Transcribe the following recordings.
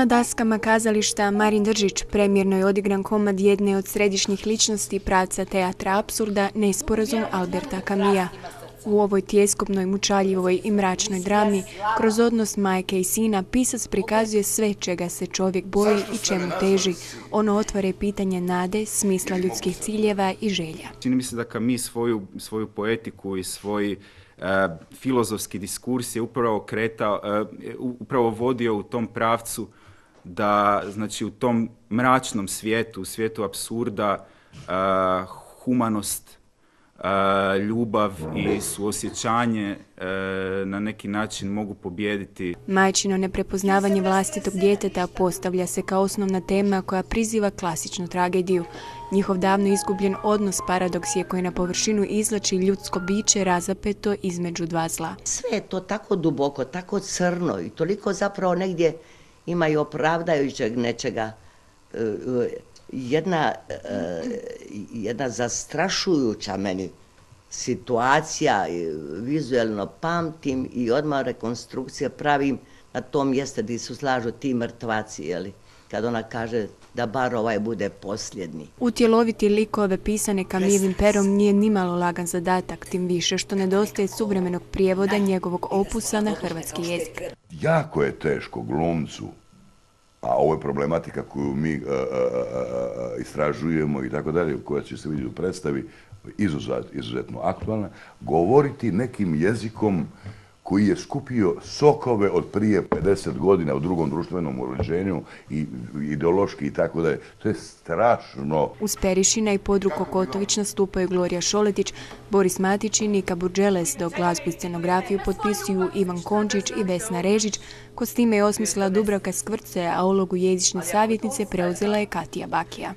Na daskama kazališta Marin Držić premjerno je odigran komad jedne od središnjih ličnosti pravca teatra apsurda Nesporazum Alberta Kamija. U ovoj tjeskopnoj, mučaljivoj i mračnoj drami, kroz odnos majke i sina, pisac prikazuje sve čega se čovjek boji i čemu teži. Ono otvore pitanje nade, smisla ljudskih ciljeva i želja. Čini mi se da Kami svoju, svoju poetiku i svoj uh, filozofski diskurs je upravo kretao, e, upravo vodio u tom pravcu da znači u tom mračnom svijetu, u svijetu apsurda, uh, humanost ljubav i suosjećanje e, na neki način mogu pobijediti. Majčino neprepoznavanje vlastitog djeteta postavlja se kao osnovna tema koja priziva klasičnu tragediju. Njihov davno izgubljen odnos paradoks je koji na površinu izlači ljudsko biće razapeto između dva zla. Sve je to tako duboko, tako crno i toliko zapravo negdje ima i opravdajućeg nečega e, jedna, e, jedna zastrašujuća meni situacija, vizualno pamtim i odmah rekonstrukcije pravim na tom mjestu gdje su slažu ti mrtvaci, jeli? kad ona kaže da bar ovaj bude posljednji. Utjeloviti likove pisane Kamijevim perom nije nimalo lagan zadatak, tim više što nedostaje suvremenog prijevoda njegovog opusa na hrvatski jezik. Jako je teško glumcu a ovo je problematika koju mi e, e, e, istražujemo i tako dalje, koja će se vidjeti u predstavi, izuzetno aktualna, govoriti nekim jezikom koji je skupio sokove od prije 50 godina u drugom društvenom uređenju i ideološki i tako da je. To je strašno. Uz Perišina i Podruko Kotović nastupaju Gloria Šoletić, Boris Matić i Nika Burđeles, dok glazbu i scenografiju potpisuju Ivan Končić i Vesna Režić. Kostime je osmislila Dubravka Skvrce, a ulogu jezične savjetnice preuzela je Katija Bakija.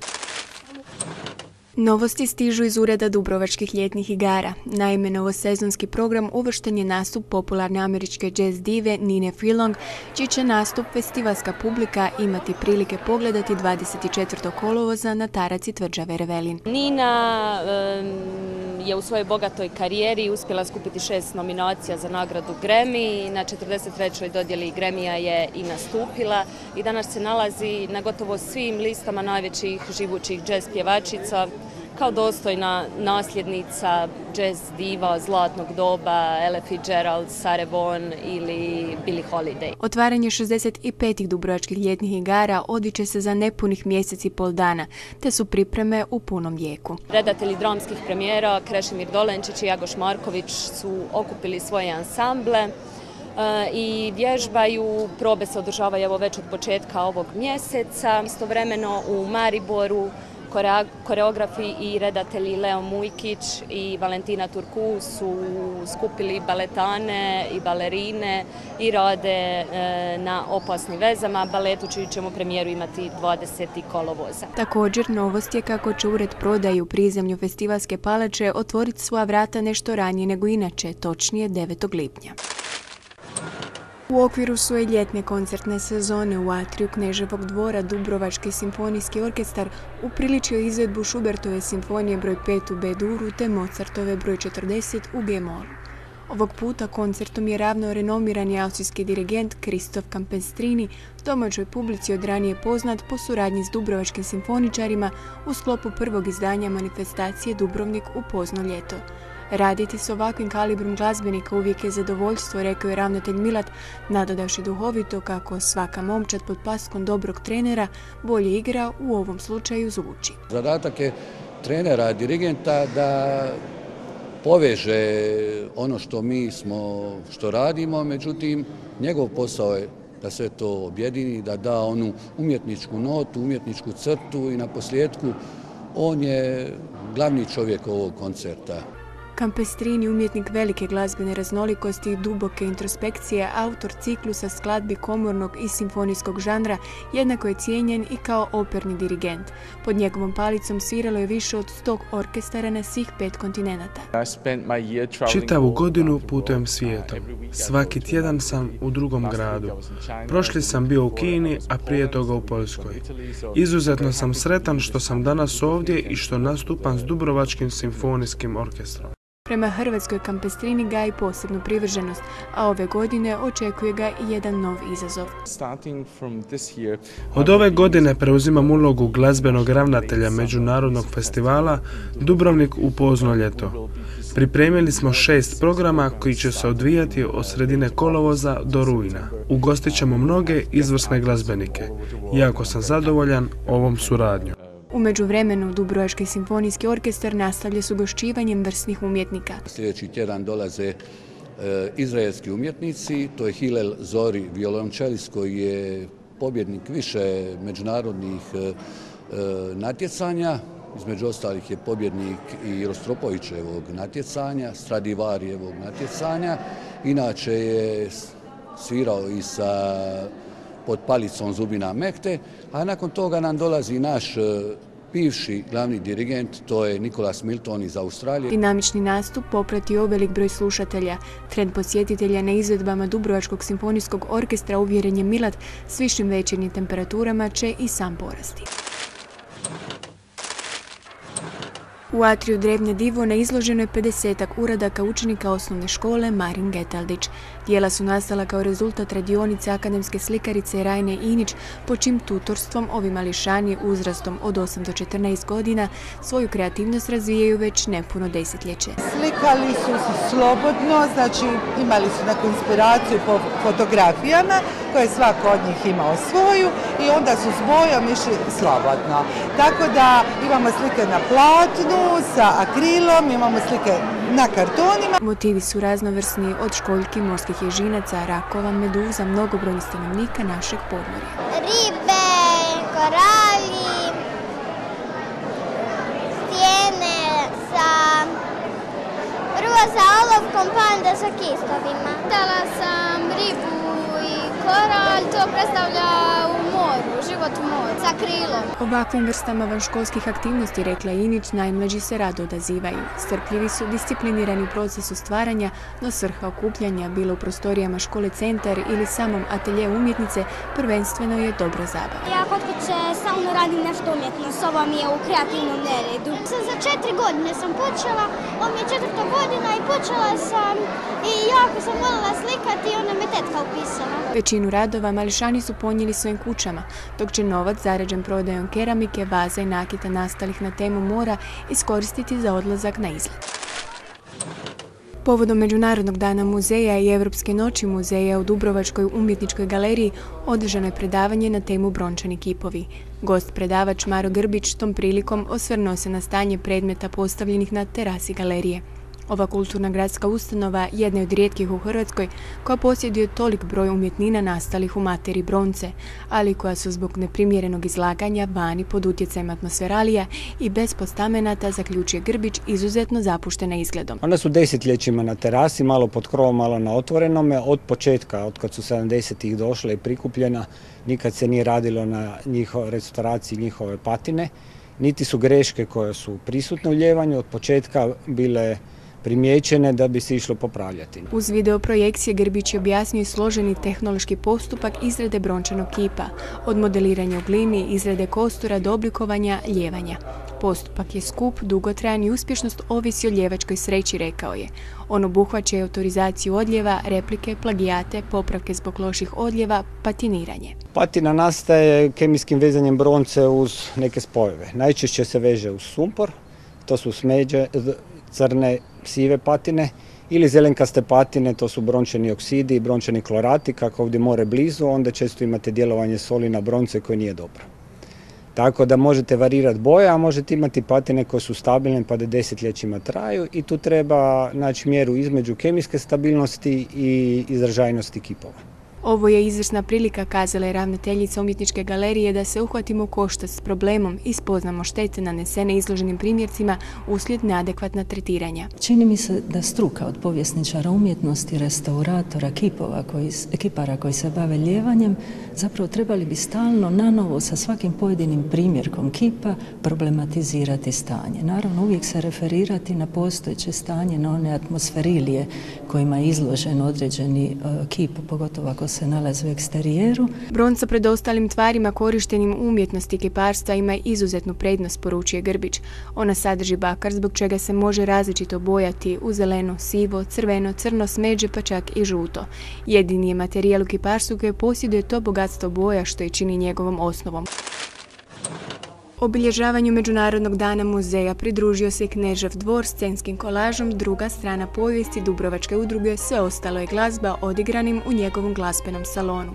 Novosti stižu iz ureda Dubrovačkih ljetnih igara. Naime, novosezonski program uvršten je nastup popularne američke jazz dive Nine Filong, čiji će nastup festivalska publika imati prilike pogledati 24. kolovoza na taraci tvrđave Revelin. Nina je u svojoj bogatoj karijeri uspjela skupiti šest nominacija za nagradu Grammy. Na 43. dodjeli Grammyja je i nastupila i danas se nalazi na gotovo svim listama najvećih živućih jazz pjevačica kao dostojna nasljednica jazz diva zlatnog doba Ella Fitzgerald, Sarah Vaughan ili Billie Holiday. Otvaranje 65. dubrovačkih ljetnih igara odviće se za nepunih mjeseci i pol dana, te su pripreme u punom vijeku. Redatelji dramskih premijera Krešimir Dolenčić i Jagoš Marković su okupili svoje ansamble e, i vježbaju, probe se održavaju evo već od početka ovog mjeseca. Istovremeno u Mariboru koreografi i redatelji Leo Mujkić i Valentina Turku su skupili baletane i balerine i rade e, na opasnim vezama. Baletu čiju ćemo premijeru imati 20. kolovoza. Također novost je kako će ured prodaje u prizemlju festivalske palače otvoriti svoja vrata nešto ranije nego inače, točnije 9. lipnja. U okviru svoje ljetne koncertne sezone u Atriju Kneževog dvora Dubrovački simfonijski orkestar upriličio izvedbu Šubertove simfonije broj 5 u B-duru te Mozartove broj 40 u G-molu. Ovog puta koncertom je ravno renomirani austrijski dirigent Kristof Campestrini domaćoj publici od ranije poznat po suradnji s dubrovačkim simfoničarima u sklopu prvog izdanja manifestacije Dubrovnik u pozno ljeto. Raditi s ovakvim kalibrom glazbenika uvijek je zadovoljstvo, rekao je ravnatelj Milat, nadodavši duhovito kako svaka momčad pod paskom dobrog trenera bolje igra u ovom slučaju zvuči. Zadatak je trenera, dirigenta da poveže ono što mi smo, što radimo, međutim njegov posao je da sve to objedini, da da onu umjetničku notu, umjetničku crtu i na posljedku on je glavni čovjek ovog koncerta. Campestrini, umjetnik velike glazbene raznolikosti i duboke introspekcije, autor ciklusa skladbi komornog i simfonijskog žanra, jednako je cijenjen i kao operni dirigent. Pod njegovom palicom sviralo je više od stog orkestara na svih pet kontinenata. Čitavu godinu putujem svijetom. Svaki tjedan sam u drugom gradu. Prošli sam bio u Kini, a prije toga u Poljskoj. Izuzetno sam sretan što sam danas ovdje i što nastupam s Dubrovačkim simfonijskim orkestrom. Prema Hrvatskoj kampestrini gaji posebnu privrženost, a ove godine očekuje ga i jedan nov izazov. Od ove godine preuzimam ulogu glazbenog ravnatelja Međunarodnog festivala Dubrovnik u pozno ljeto. Pripremili smo šest programa koji će se odvijati od sredine kolovoza do rujna. Ugostit ćemo mnoge izvrsne glazbenike. Jako sam zadovoljan ovom suradnjom. U međuvremenu Dubrovački simfonijski orkestar nastavlja s ugošćivanjem vrsnih umjetnika. Sljedeći tjedan dolaze e, izraelski umjetnici, to je Hilel Zori, violončelis koji je pobjednik više međunarodnih e, e, natjecanja, između ostalih je pobjednik i Rostropovićevog natjecanja, Stradivarijevog natjecanja, inače je svirao i sa pod palicom Zubina Mehte, a nakon toga nam dolazi naš e, bivši glavni dirigent, to je Nikolas Milton iz Australije. Dinamični nastup popratio velik broj slušatelja. Trend posjetitelja na izvedbama Dubrovačkog simfonijskog orkestra uvjeren je Milat s višim večernjim temperaturama će i sam porasti. U atriju Drevne Divone izloženo je 50 uradaka učenika osnovne škole Marin Getaldić. Dijela su nastala kao rezultat radionice akademske slikarice Rajne Inić, po čim tutorstvom ovi mališani uzrastom od 8 do 14 godina svoju kreativnost razvijaju već nepuno desetljeće. Slikali su se slobodno, znači imali su neku inspiraciju po fotografijama koje svako od njih imao svoju i onda su s bojom išli slobodno. Tako da imamo slike na platnu, sa akrilom, imamo slike na kartonima. Motivi su raznovrsni od školjki, morskih ježinaca, rakova, meduza, mnogobrojnih stanovnika našeg podmorja. Ribe, korali, stijene sa... Prvo sa olovkom, pa onda sa kistovima. Dala sam ribu i koral, to predstavlja u život u moru, sa krilom. Ovakvim vrstama vanškolskih aktivnosti, rekla Inić, najmlađi se rado odazivaju. Strpljivi su, disciplinirani u procesu stvaranja, no svrha okupljanja, bilo u prostorijama škole centar ili samom atelje umjetnice, prvenstveno je dobra zabava. Ja kod kuće stalno radim nešto umjetno, soba mi je u kreativnom neredu. Za četiri godine sam počela, ovo mi je četvrta godina i počela sam i jako sam volila slikati i onda me tetka upisala. Većinu radova mališani su ponijeli svojim kućama, dok će novac zarađen prodajom keramike, vaza i nakita nastalih na temu mora iskoristiti za odlazak na izlet. Povodom Međunarodnog dana muzeja i Evropske noći muzeja u Dubrovačkoj umjetničkoj galeriji održano je predavanje na temu brončani kipovi. Gost predavač Maro Grbić tom prilikom osvrnuo se na stanje predmeta postavljenih na terasi galerije. Ova kulturna gradska ustanova jedna je od rijetkih u Hrvatskoj koja posjeduje tolik broj umjetnina nastalih u materiji bronce, ali koja su zbog neprimjerenog izlaganja vani pod utjecajem atmosferalija i bez postamenata, zaključuje Grbić, izuzetno zapuštena izgledom. One su desetljećima na terasi, malo pod krovom, malo na otvorenome. Od početka, od kad su 70-ih došle i prikupljena, nikad se nije radilo na njiho, restauraciji njihove patine. Niti su greške koje su prisutne u ljevanju od početka bile primijećene da bi se išlo popravljati. Uz video projekcije Grbić je objasnio i složeni tehnološki postupak izrade brončanog kipa, od modeliranja u glini, izrade kostura do oblikovanja ljevanja. Postupak je skup, dugotrajan i uspješnost ovisi o ljevačkoj sreći, rekao je. On obuhvaća i autorizaciju odljeva, replike, plagijate, popravke zbog loših odljeva, patiniranje. Patina nastaje kemijskim vezanjem bronce uz neke spojeve. Najčešće se veže uz sumpor, to su smeđe, crne, sive patine ili zelenkaste patine, to su brončani oksidi i brončani klorati, kako ovdje more blizu, onda često imate djelovanje soli na bronce koje nije dobro. Tako da možete varirati boje, a možete imati patine koje su stabilne pa da desetljećima traju i tu treba naći mjeru između kemijske stabilnosti i izražajnosti kipova. Ovo je izvrsna prilika, kazala je ravnateljica umjetničke galerije, da se uhvatimo košta s problemom i spoznamo štete nanesene izloženim primjercima uslijed neadekvatna tretiranja. Čini mi se da struka od povjesničara umjetnosti, restauratora, kipova koji, ekipara koji se bave ljevanjem, zapravo trebali bi stalno nanovo sa svakim pojedinim primjerkom kipa problematizirati stanje. Naravno, uvijek se referirati na postojeće stanje, na one atmosferilije kojima je izložen određeni uh, kip, pogotovo ako se nalazi u eksterijeru. Bronca pred ostalim tvarima korištenim umjetnosti kiparstva ima izuzetnu prednost, poručuje Grbić. Ona sadrži bakar zbog čega se može različito bojati u zeleno, sivo, crveno, crno, smeđe pa čak i žuto. Jedini je materijal u kiparstvu koji posjeduje to bogatstvo boja što je čini njegovom osnovom. Obilježavanju Međunarodnog dana muzeja pridružio se Knežev dvor scenskim kolažom, druga strana povijesti Dubrovačke udruge, sve ostalo je glazba odigranim u njegovom glazbenom salonu.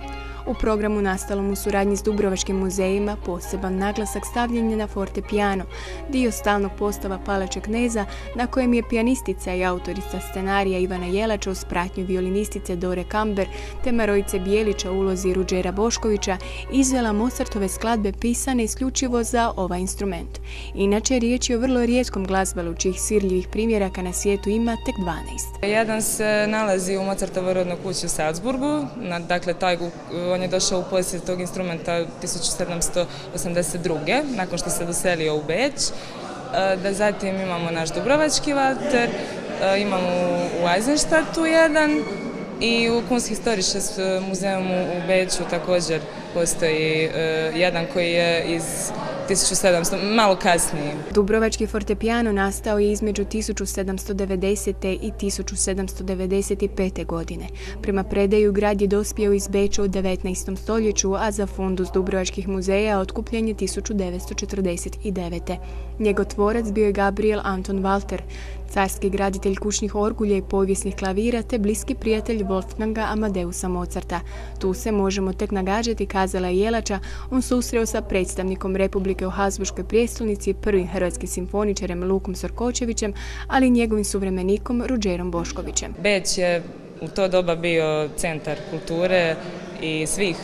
U programu nastalom u suradnji s Dubrovačkim muzejima poseban naglasak stavljen je na fortepijano, dio stalnog postava Palače Kneza, na kojem je pijanistica i autorica scenarija Ivana Jelača uz pratnju violinistice Dore Kamber te Marojice Bijelića ulozi Ruđera Boškovića izvela Mozartove skladbe pisane isključivo za ovaj instrument. Inače, riječ je o vrlo rijetkom glazbalu, čih svirljivih primjeraka na svijetu ima tek 12. Jedan se nalazi u Mozartovoj rodnoj kući u Salzburgu, dakle taj je došao u posjed tog instrumenta 1782. nakon što se doselio u Beč. E, da zatim imamo naš Dubrovački vater, e, imamo u Eisenstadtu jedan i u Kunsthistorisches muzeum u Beću također postoji e, jedan koji je iz 1700, malo kasnije. Dubrovački fortepijano nastao je između 1790. i 1795. godine. Prema predaju grad je dospio iz Beča u 19. stoljeću, a za fundus Dubrovačkih muzeja otkupljen je 1949. Njegov tvorac bio je Gabriel Anton Walter, carski graditelj kućnih orgulja i povijesnih klavira te bliski prijatelj Wolfganga Amadeusa Mozarta. Tu se možemo tek nagađati, kazala je Jelača, on susreo sa predstavnikom Republike u Hazbuškoj prijestolnici, prvim hrvatskim simfoničarem Lukom Sorkočevićem, ali i njegovim suvremenikom Ruđerom Boškovićem. Beć je u to doba bio centar kulture i svih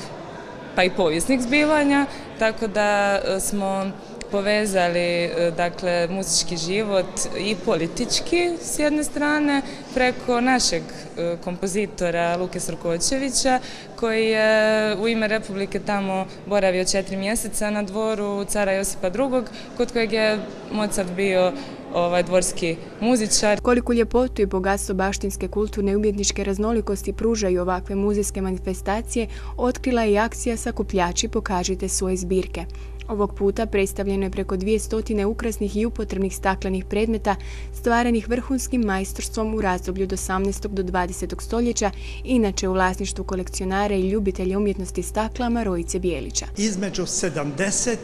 pa i povijesnih zbivanja, tako da smo povezali e, dakle muzički život i politički s jedne strane preko našeg e, kompozitora Luke Srkoćevića koji je u ime Republike tamo boravio četiri mjeseca na dvoru cara Josipa II kod kojeg je Mozart bio ovaj dvorski muzičar. Koliko ljepotu i bogatstvo baštinske kulturne i umjetničke raznolikosti pružaju ovakve muzejske manifestacije, otkrila je i akcija Sakupljači pokažite svoje zbirke. Ovog puta predstavljeno je preko dvije stotine ukrasnih i upotrebnih staklenih predmeta stvaranih vrhunskim majstorstvom u razdoblju od 18. do 20. stoljeća, inače u vlasništvu kolekcionara i ljubitelja umjetnosti stakla Marojice Bijelića. Između 70-80%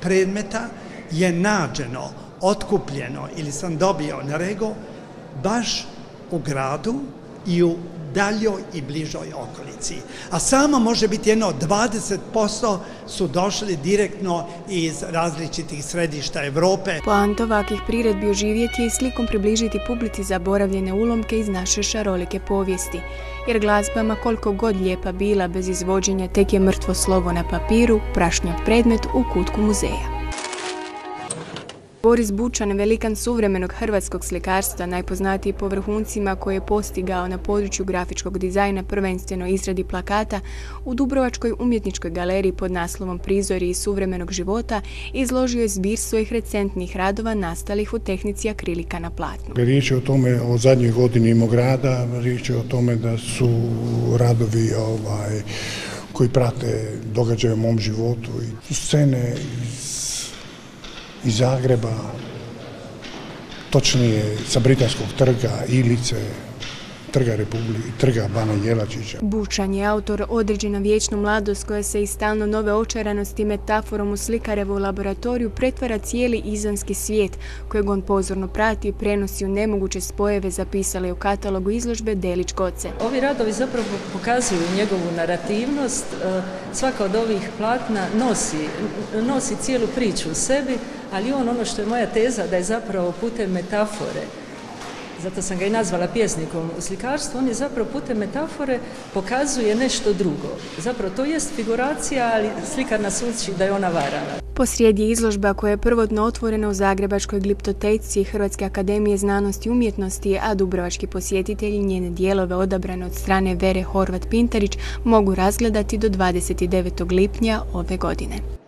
predmeta je nađeno, otkupljeno ili sam dobio na rego baš u gradu i u daljoj i bližoj okolici. A samo može biti jedno 20% su došli direktno iz različitih središta Europe. Poanta ovakvih priredbi oživjeti i slikom približiti publici zaboravljene ulomke iz naše šarolike povijesti. Jer glazbama koliko god lijepa bila bez izvođenja tek je mrtvo slovo na papiru, prašnjav predmet u kutku muzeja. Boris Bučan, velikan suvremenog hrvatskog slikarstva, najpoznatiji po vrhuncima koje je postigao na području grafičkog dizajna, prvenstveno izradi plakata, u Dubrovačkoj umjetničkoj galeriji pod naslovom Prizori iz suvremenog života izložio je zbir svojih recentnih radova nastalih u tehnici akrilika na platnu. Riječ je o tome o zadnjoj godini mog rada, riječ je o tome da su radovi ovaj, koji prate događaje u mom životu i scene iz iz Zagreba, točnije sa Britanskog trga, Ilice, Trga Republike, Trga Bana Jelačića. Bučan je autor određena vječnu mladost koja se iz stalno nove očaranosti metaforom u slikarevu laboratoriju pretvara cijeli izvanski svijet kojeg on pozorno prati i prenosi u nemoguće spojeve zapisale u katalogu izložbe Delić Goce. Ovi radovi zapravo pokazuju njegovu narativnost. E, svaka od ovih platna nosi, nosi cijelu priču u sebi, ali on ono što je moja teza da je zapravo putem metafore zato sam ga i nazvala pjesnikom slikarstvu, on je zapravo putem metafore pokazuje nešto drugo. Zapravo to jest figuracija, ali slikar nas uči da je ona varana. Posrijedi je izložba koja je prvotno otvorena u Zagrebačkoj gliptoteci Hrvatske akademije znanosti i umjetnosti, a dubrovački posjetitelji njene dijelove odabrane od strane Vere Horvat-Pintarić mogu razgledati do 29. lipnja ove godine.